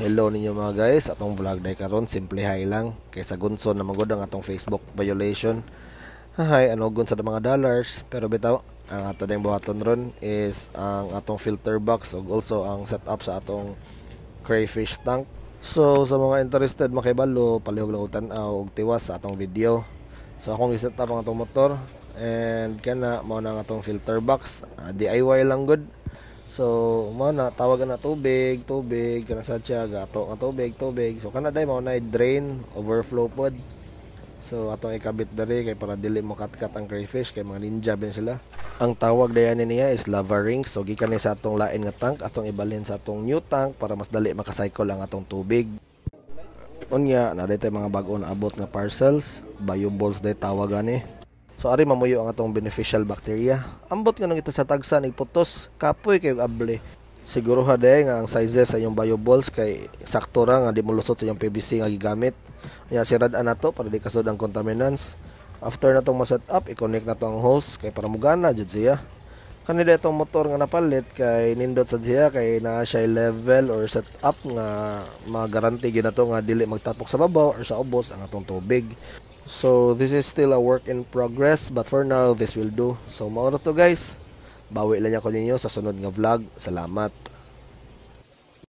Hello ninyo mga guys, atong vlog day karon simple hay lang kaysa gunson na magod ang atong Facebook violation. Hay, ano gun sa mga dollars pero bitaw ang ato ding buhaton ron is ang atong filter box ug also ang setup sa atong crayfish tank. So sa mga interested makibalo, palihog lang utan-aw og tiwas sa atong video. So akong i-set up ang atong motor and kana mao na ang atong filter box. Uh, DIY lang good So, mo na tawagan na tubig, tubig kana sa siya gato nga tubig, tubig. So kana day mo na drain, overflow pod. So atong ikabit diri kay para dili mo katkat ang crayfish kay mga ninja ben sila. Ang tawag dayan niya is lava rings. So gikan ni sa atong lain nga tank atong ibalhin sa atong new tank para mas dali makacycle ang atong tubig. Unya na day mga bag-o na abot nga parcels, bioballs day tawag ani. So ari mamuyo ang atong beneficial bacteria. Ambot nga ito sa tagsa nigputos, kapoy kay able. Siguro ha day nga ang sizes sa iyong bioballs kay sakto ra nga di mo lusot sa iyong PVC nga gigamit. Nya sirad-an nato para di kasod ang contaminants. After natong ma-set up, i-connect na to ang hose kay para mugana jud siya. Kanila itong motor nga napalit kay nindot sa siya kay na siya level or set up nga magaranti gyud nato nga dili magtapok sa babaw or sa ubos ang atong tubig. So this is still a work in progress but for now this will do. So mao to guys. Bawi lang ako ninyo sa sunod nga vlog. Salamat.